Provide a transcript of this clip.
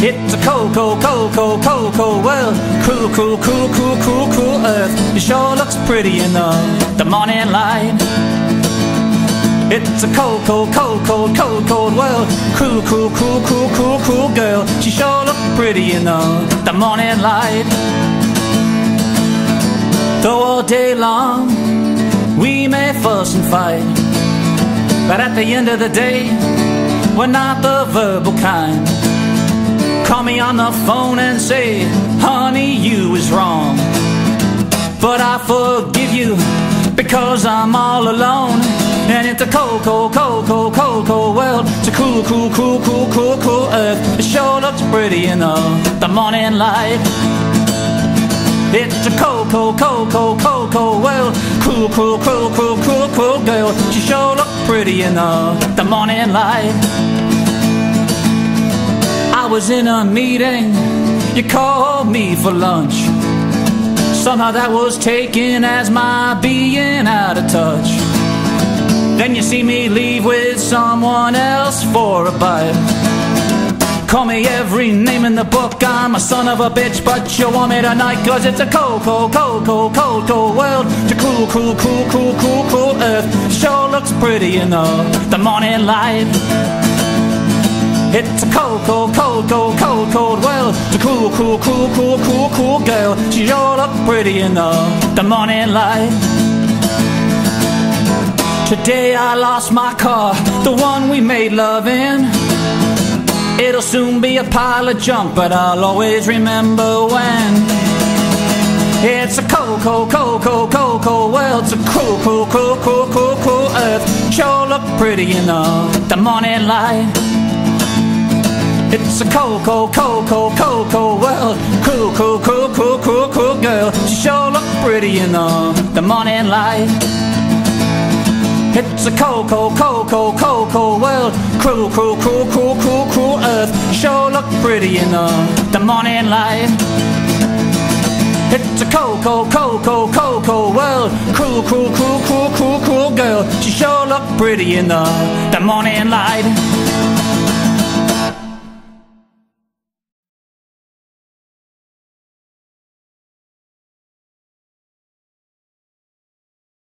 It's a cold, cold, cold, cold, cold, cold world. Cruel, cruel, cruel, cruel, cruel, cruel earth. It sure looks pretty in the, the morning light. It's a cold, cold, cold, cold, cold, cold world. Cruel, cruel, cruel, cruel, cruel, cruel girl. She sure looked pretty in the, the morning light. Though all day long we may fuss and fight, but at the end of the day, we're not the verbal kind. Call me on the phone and say, honey, you was wrong. But I forgive you because I'm all alone. And it's a cold, cold, cold, cold, cold, cold world. It's a cool, cool, cool, cool, cool, cool earth. It sure looks pretty in the, the morning light. It's a cold, cold, cold, cold, cold, cold world. Cool, cool, cool, cool, cool, cool girl. She sure looked pretty in the, the morning light. Was in a meeting, you called me for lunch. Somehow that was taken as my being out of touch. Then you see me leave with someone else for a bite. Call me every name in the book, I'm a son of a bitch, but you want me tonight, cause it's a cold, cold, cold, cold, cold, cold world. A cool, cool, cool, cool, cool, cool earth. Sure looks pretty the, the morning light. It's a cold, cold, cold, cold, cold, cold world. It's a cool, cool, cool, cool, cool, cool girl. She sure look pretty in the, the morning light. Today I lost my car, the one we made love in. It'll soon be a pile of junk, but I'll always remember when. It's a cold, cold, cold, cold, cold, cold world. It's a cool, cool, cool, cool, cool, cool earth. Sure look pretty in the, the morning light. It's a cold, cold, cold, cold, cold, cold world. Cool, cool, cool, cool, cool, cool girl. She sure look pretty in the, the morning light. It's a cold, cold, cold, cold, cold, cold world. Cruel, cruel, cruel, cruel, cruel, cruel earth. Sure look pretty in the, the morning light. It's a cold, cold, cold, cold, cold, cold world. Cruel, cruel, cruel, cruel, cruel, cruel girl. She sure look pretty in the, the morning light.